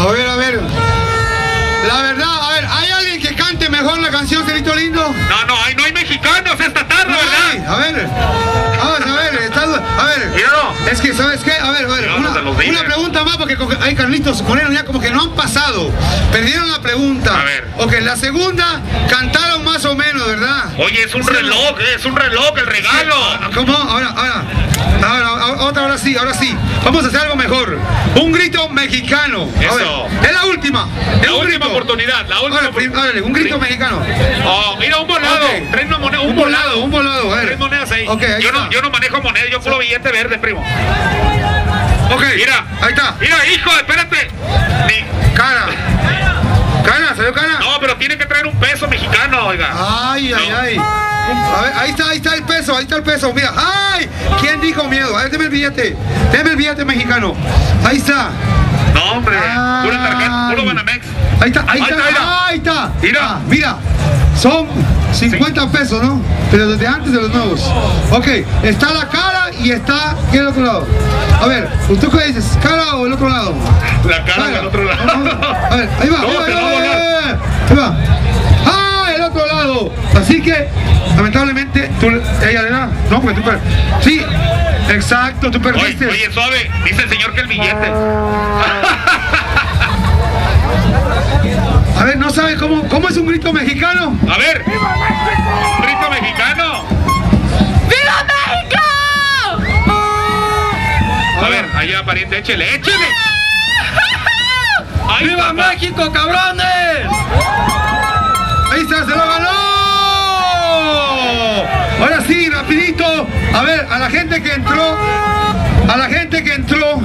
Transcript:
A ver, a ver. La verdad, a ver, ¿hay alguien que cante mejor la canción Cerito Lindo? No, no, hay, no hay mexicanos esta tarde, no ¿verdad? Hay. A ver, a ver, a ver. Es que, ¿sabes qué? A ver, a ver, una, pregunta más porque hay Carlitos Moreno ya como que no han pasado. Perdieron la pregunta. A ver. Ok, la segunda Oye, es un reloj, es un reloj el regalo. ¿Cómo? Ahora, ahora. Ahora, ahora, otra, ahora sí, ahora sí. Vamos a hacer algo mejor. Un grito mexicano. A Eso. ver, es la última. Es La última grito. oportunidad, la última Ahora, un grito mexicano. Oh, mira, un volado. Ok. Trae una moneda, un, Un volado. volado, un volado, a ver. Tres monedas ahí. Ok, ahí yo, está. no, yo no manejo monedas, yo puro billete verde, primo. Ok, Mira. Ahí está. Mira, hijo, espérate. Ni- Cara. Cara, ¿salió cara? No, pero tiene que traer un peso mexicano, oiga. Ay, ay, ay. A ver, ahí está, ahí está el peso, ahí está el peso. Mira, ay, ¿quién dijo miedo? A ver, deme el billete. Deme el billete mexicano. Ahí está. No, hombre. Ay. Pura tarjeta, puro Banamex. Ahí está, ahí Ahí está, ahí está. Mira. Ah, mira. Son 50 pesos, ¿no? Pero desde antes de los nuevos. Ok, está la cara y está. ¿Qué es el otro lado? A ver, ¿usted qué dices? ¿Cara o el otro lado? La cara del otro lado. A ver, ahí va, ahí va, ahí va, lamentablemente, tú, ella le da. No, porque tú per- Sí, exacto, tú perdiste. oye, suave. Dice el señor que el billete. A ver, ¿no sabe cómo, cómo es un grito mexicano? A ver. Grito mexicano. ¡Viva México! A ver, allá, pariente, échele, échele. ¡Viva papá. México, cabrones! A ver, a la gente que entró, a la gente que entró,